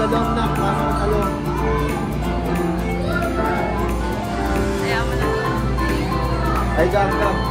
sa loob na, pasok sa loob. Ay, gam,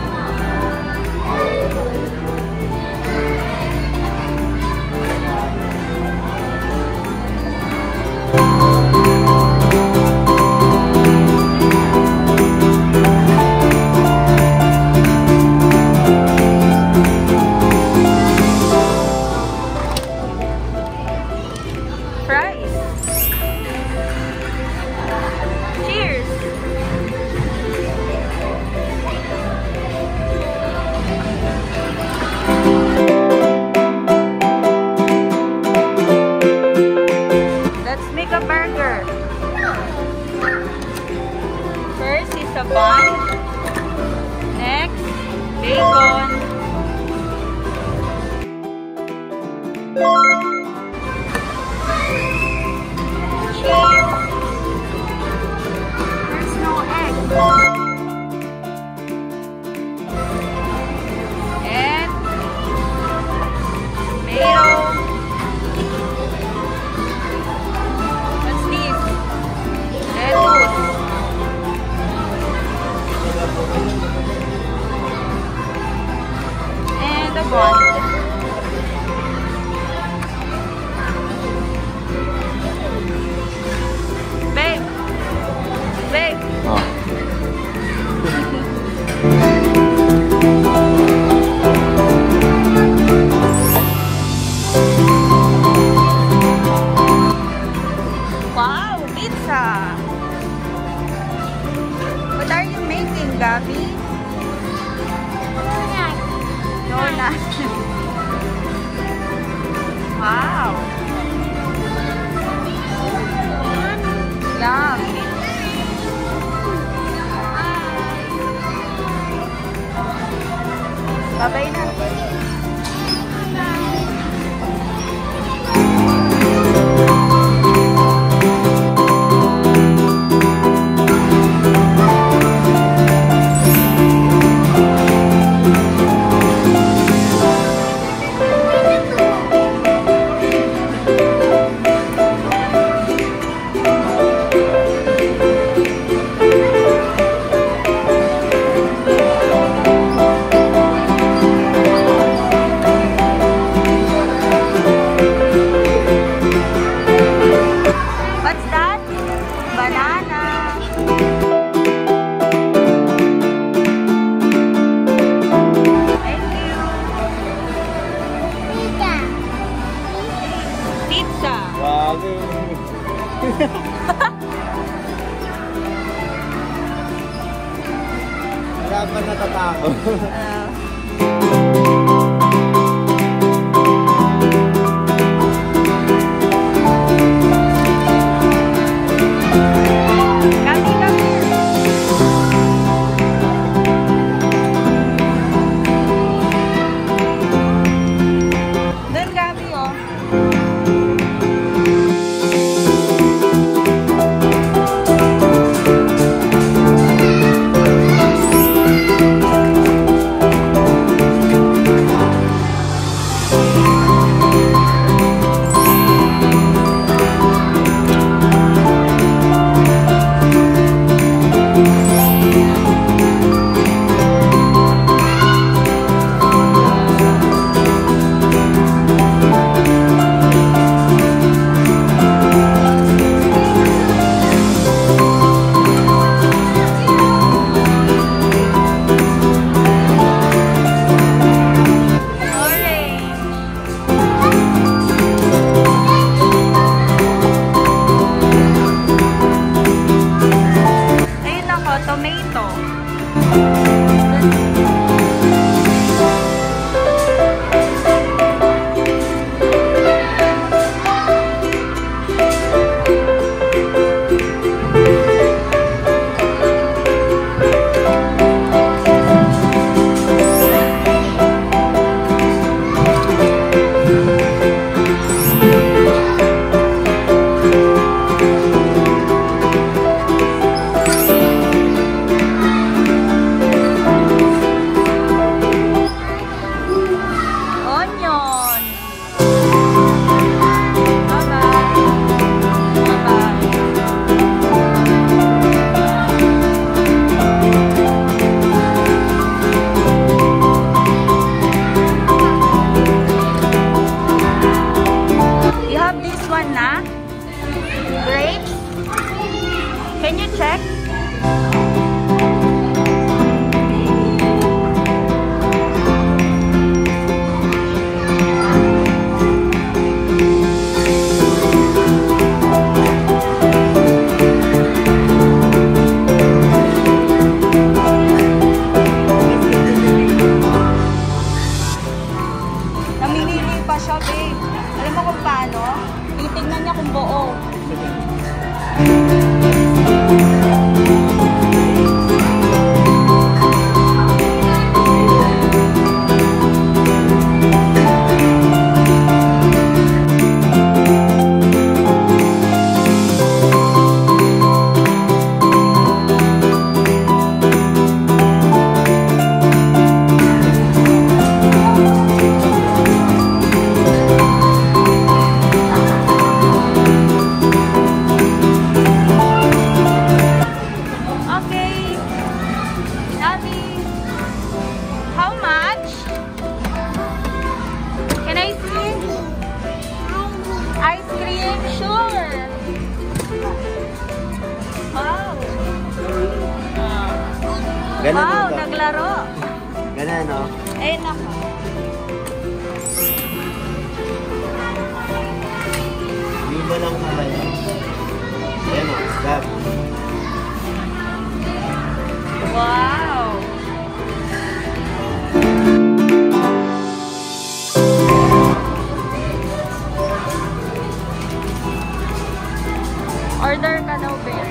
Order ka daw, Ben.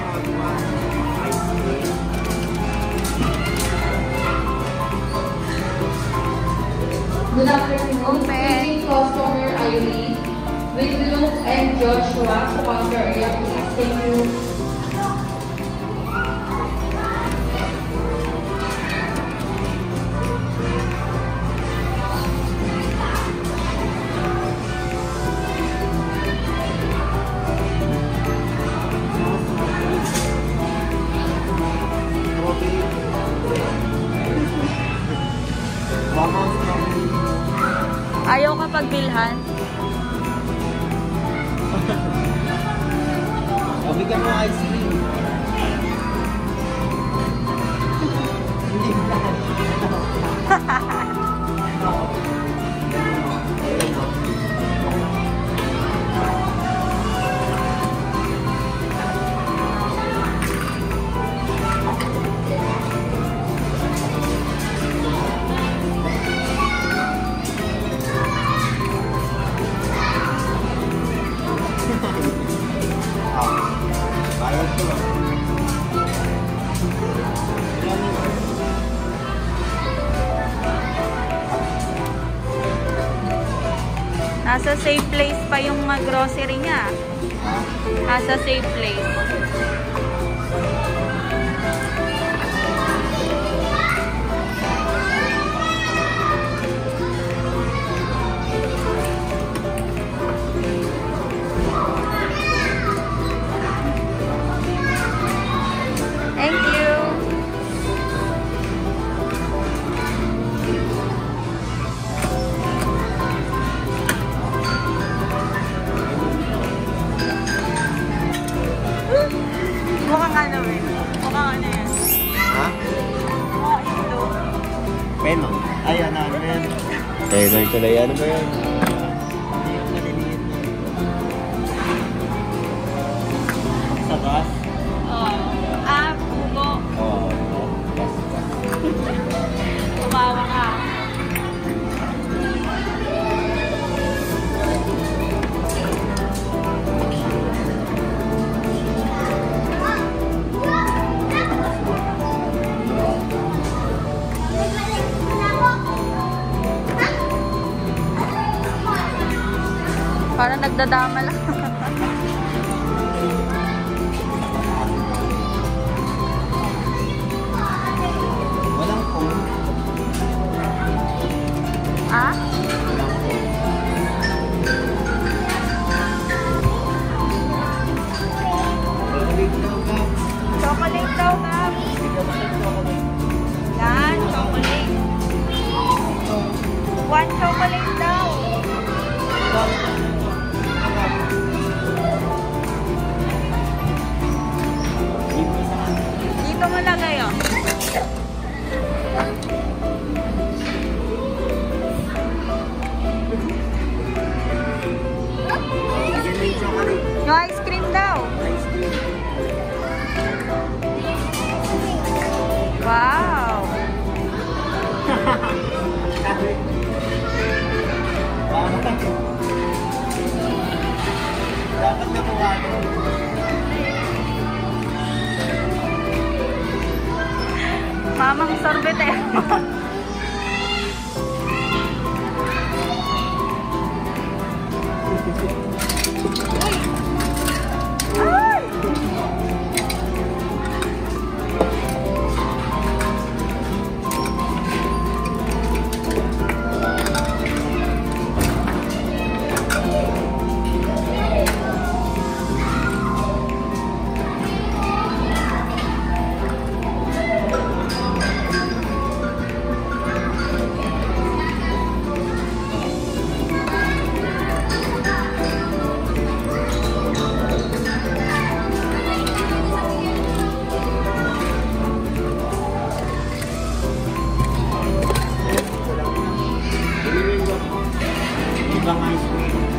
Good afternoon. Open. Customer Irene with Luke and Joshua sa counter area, please. Thank you. pagbilhan. Nasa safe place pa yung grocery niya. Nasa safe place. Everything today, Adam? Да-да, nakuha. Mamang sorbet eh. lang ang screen.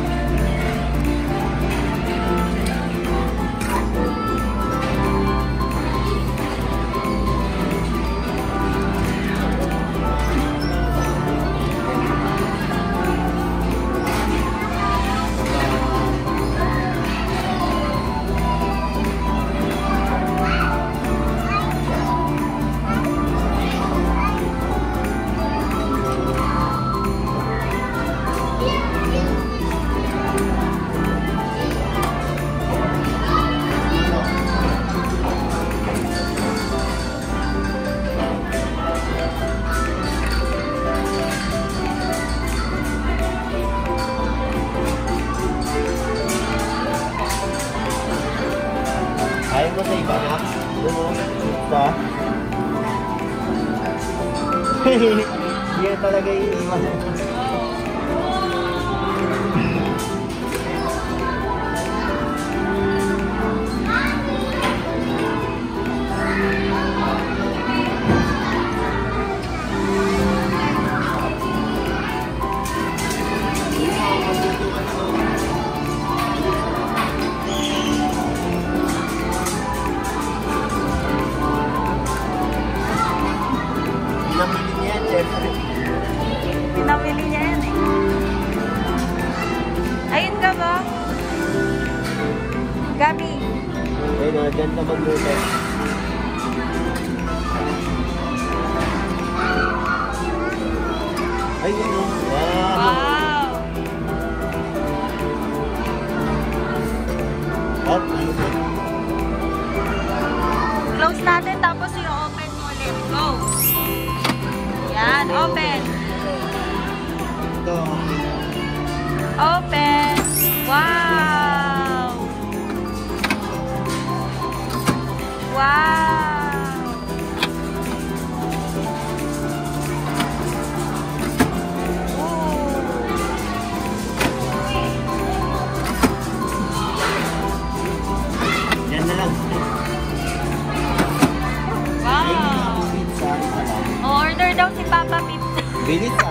对。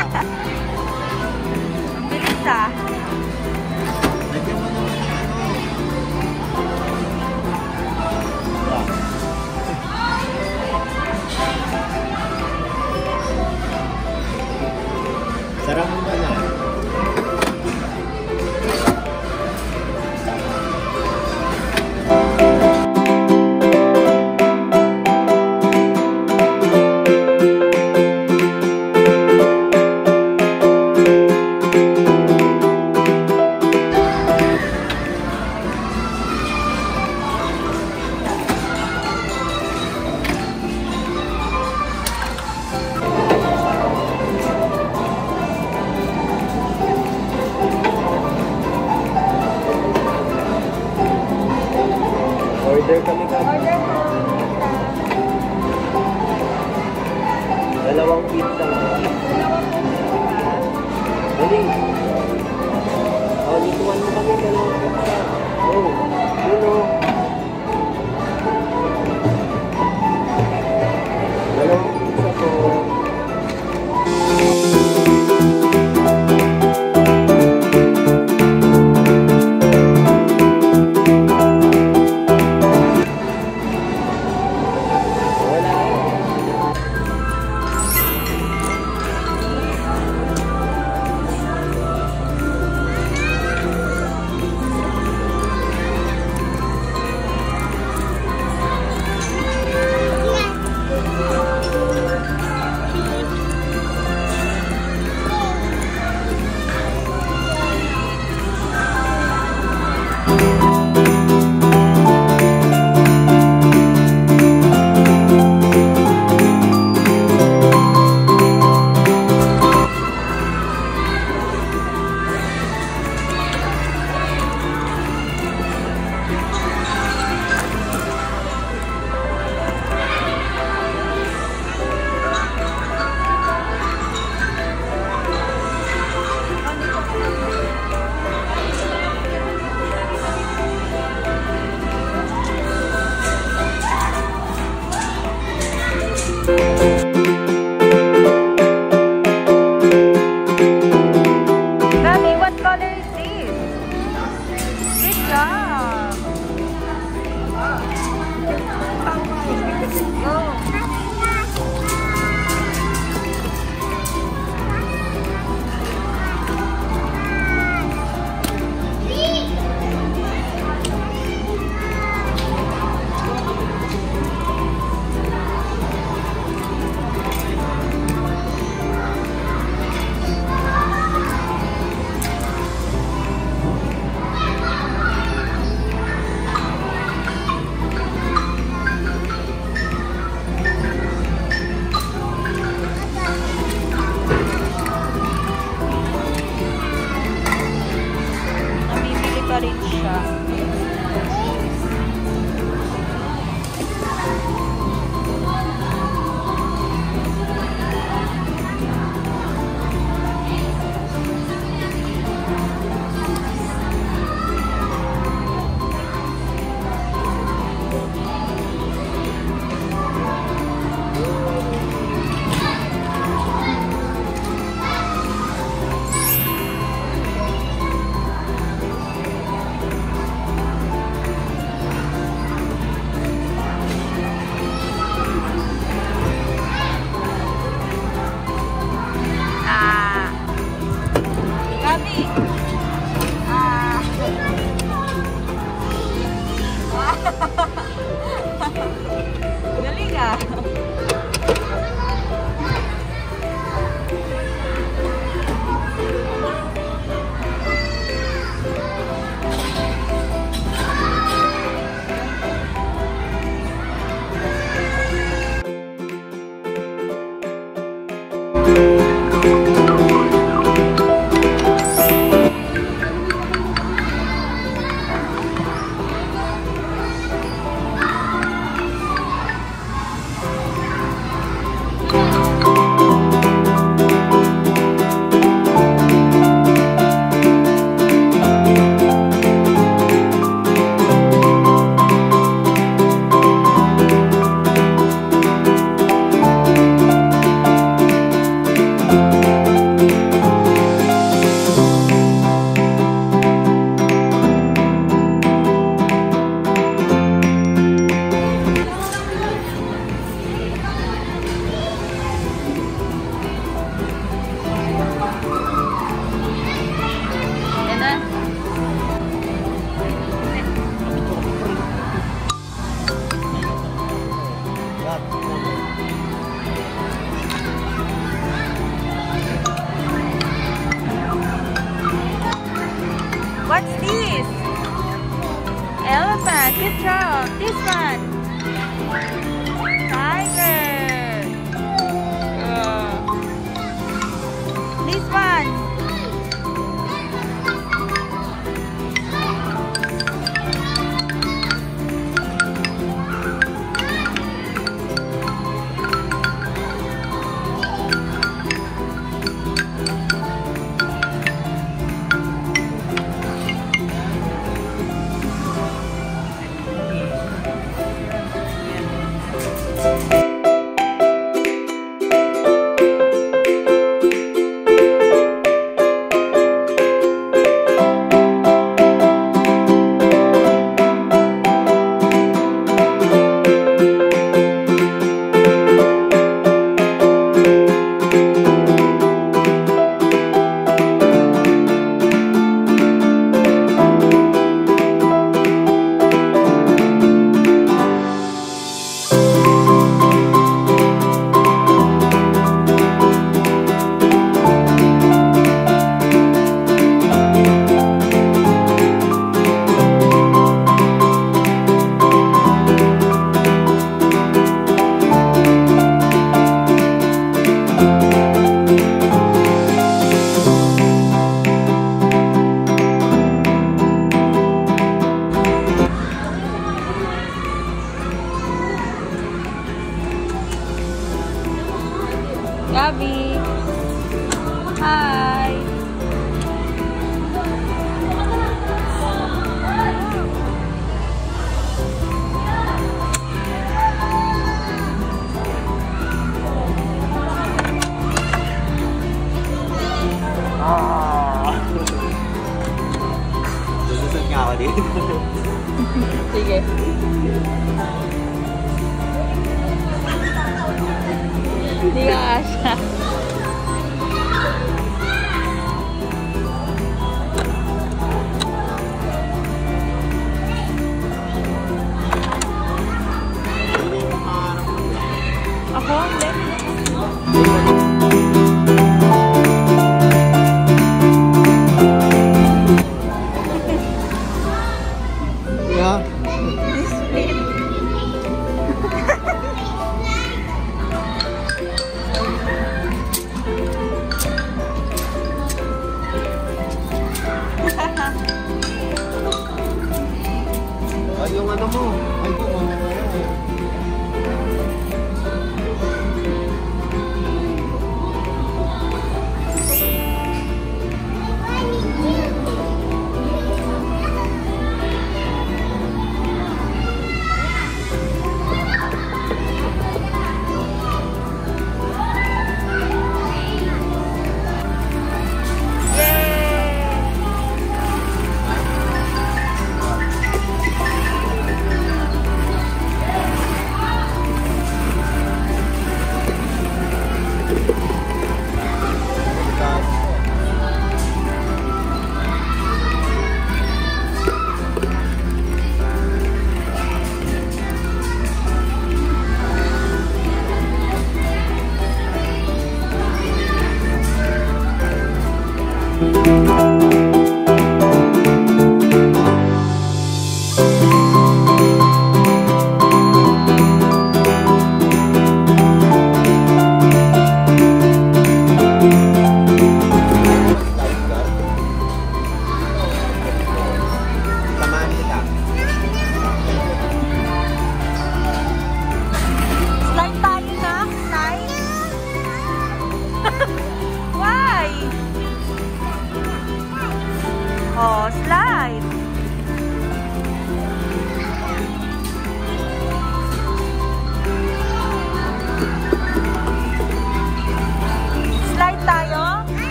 you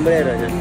घूम रहे रहे